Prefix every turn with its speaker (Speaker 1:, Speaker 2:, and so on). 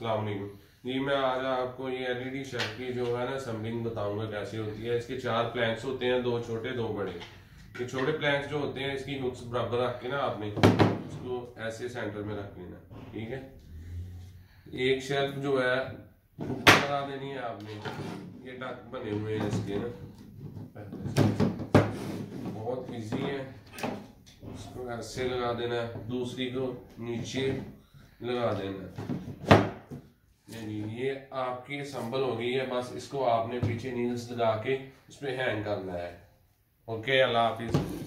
Speaker 1: अस्सलाम वालेकुम। जी, मैं आज आपको ये एलईडी शेल्फ की जो है ना असम्बलिंग बताऊँगा कैसे होती है। इसके चार प्लैंक्स होते हैं, दो छोटे, दो बड़े। ये छोटे प्लैंक्स जो होते हैं, इसकी हुक्स बराबर रख के ना आपने इसको ऐसे सेंटर में रख लेना, ठीक है? एक शेल्फ जो है लगा देनी है आपने। ये टक बने हुए हैं इसके ना। बहुत इजी है। इसको ऐसे लगा देना दूसरी को नीचे लगा देना आपकी असम्बल हो गई है, बस इसको आपने पीछे नील्स लगा के उसमें हैंग करना है। ओके अल्लाह हाफिज़।